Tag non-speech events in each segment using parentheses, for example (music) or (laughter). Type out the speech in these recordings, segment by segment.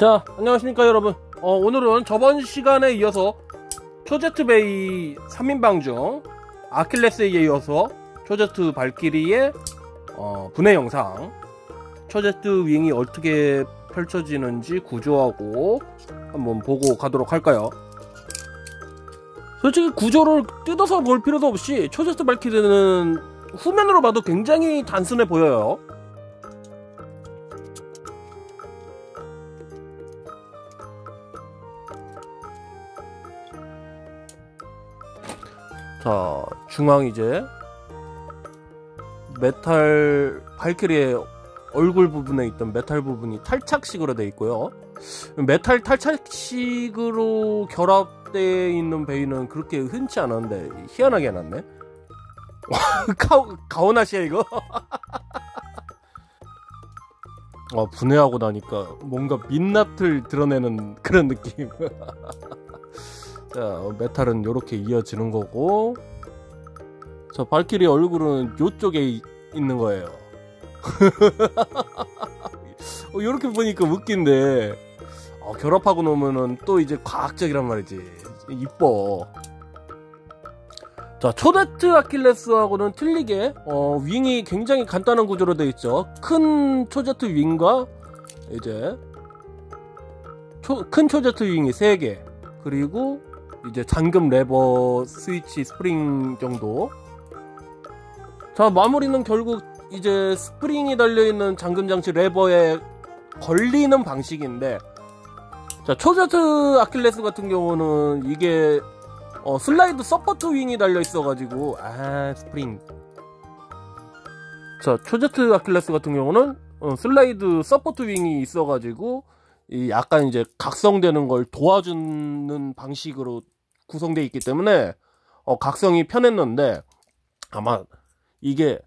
자 안녕하십니까 여러분. 어, 오늘은 저번 시간에 이어서 초제트베이 3인방 중 아킬레스에 이어서 초제트 발키리의 어, 분해 영상 초제트 윙이 어떻게 펼쳐지는지 구조하고 한번 보고 가도록 할까요? 솔직히 구조를 뜯어서 볼 필요도 없이 초제트 발키리는 후면으로 봐도 굉장히 단순해 보여요 자 중앙 이제 메탈 발키리의 얼굴 부분에 있던 메탈 부분이 탈착식으로 되어 있고요. 메탈 탈착식으로 결합되어 있는 베이는 그렇게 흔치 않았는데 희한하게 해놨네. (laughs) 가오, 가오나시야 이거? 어, (laughs) 분해하고 나니까 뭔가 민낯을 드러내는 그런 느낌 (laughs) 자 메탈은 이렇게 이어지는 거고. 자 발키리 얼굴은 이쪽에 있는 거예요. 이렇게 (laughs) 어, 보니까 웃긴데. 어, 결합하고 놓으면은 또 이제 과학적이란 말이지. 이뻐. 자 초데트 아킬레스하고는 틀리게 어, 윙이 굉장히 간단한 구조로 되어 있죠. 큰 초제트 윙과 이제 초, 큰 초제트 wing이 3개. 그리고 이제 잠금 레버 스위치 스프링 정도. 자 마무리는 결국 이제 스프링이 달려있는 잠금 장치 레버에 걸리는 방식인데 자 초제트 아킬레스 같은 경우는 이게 어, 슬라이드 support wing이 달려있어 가지고 아 스프링. 자 초제트 아킬레스 같은 경우는 어, 슬라이드 support wing이 있어 가지고 이 약간 이제 각성되는 걸 도와주는 방식으로 구성되어 있기 때문에 어, 각성이 편했는데 아마 이게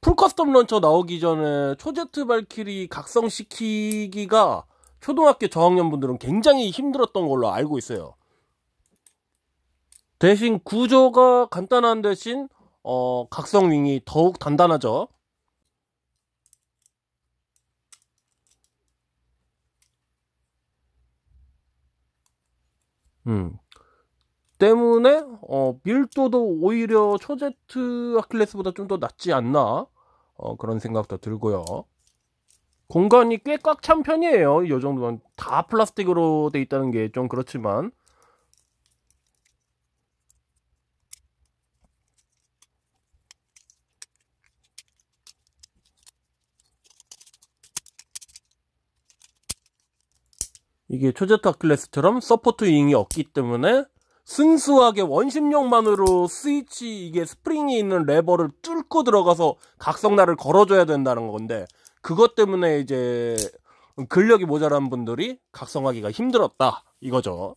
full custom launcher 나오기 전에 초제트 발키리 각성시키기가 초등학교 저학년 분들은 굉장히 힘들었던 걸로 알고 있어요. 대신 구조가 간단한 대신 어, 각성 wing이 더욱 단단하죠. 음. 때문에 어, 밀도도 오히려 초제트 아킬레스보다 좀 더 낫지 않나 어, 그런 생각도 들고요. 공간이 꽤 꽉 찬 편이에요. 이 정도면 다 플라스틱으로 돼 있다는 게 좀 그렇지만 이게 초제트 아킬레스처럼 support wing이 없기 때문에 순수하게 원심력만으로 스위치 이게 스프링이 있는 레버를 뚫고 들어가서 각성날을 걸어줘야 된다는 건데 그것 때문에 이제 근력이 모자란 분들이 각성하기가 힘들었다 이거죠.